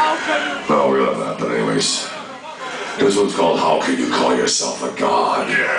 No, we love that. But anyways, this one's called "How Can You Call Yourself a God?" Yeah.